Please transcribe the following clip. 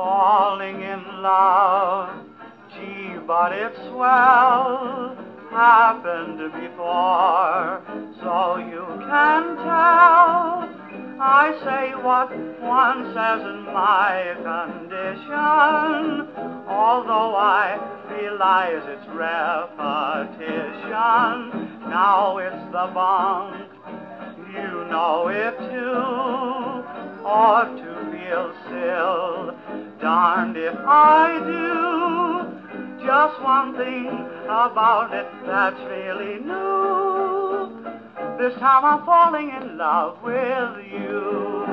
falling in love. Gee, but it's well happened before, so you can tell. I say what one says in my condition, although I realize it's repetition. Now it's the bunk, you know it too ought to feel still, darned if I do. Just one thing about it that's really new. This time I'm falling in love with you.